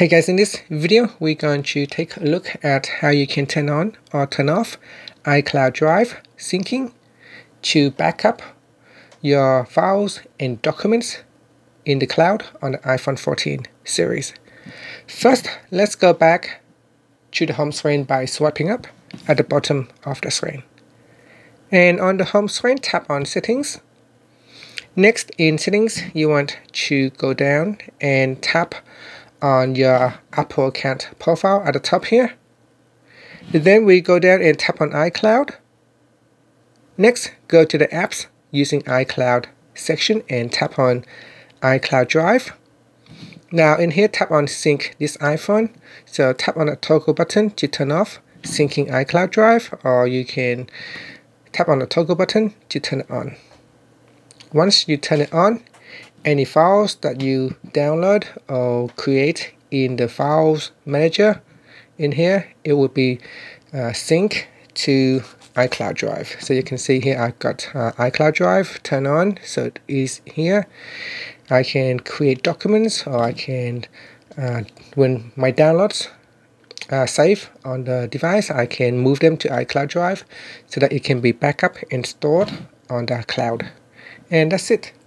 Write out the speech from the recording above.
Hey guys, in this video, we're going to take a look at how you can turn on or turn off iCloud Drive syncing to backup your files and documents in the cloud on the iPhone 14 series. First, let's go back to the home screen by swiping up at the bottom of the screen. And on the home screen, tap on settings. Next in settings, you want to go down and tap on your Apple account profile at the top here. Then we go down and tap on iCloud. Next, go to the apps using iCloud section and tap on iCloud Drive. Now in here, tap on sync this iPhone. So tap on the toggle button to turn off syncing iCloud Drive or you can tap on the toggle button to turn it on. Once you turn it on, any files that you download or create in the files manager in here it will be uh, sync to iCloud Drive. So you can see here I've got uh, iCloud Drive turn on so it is here. I can create documents or I can uh, when my downloads save on the device I can move them to iCloud Drive so that it can be backup and stored on the cloud. And that's it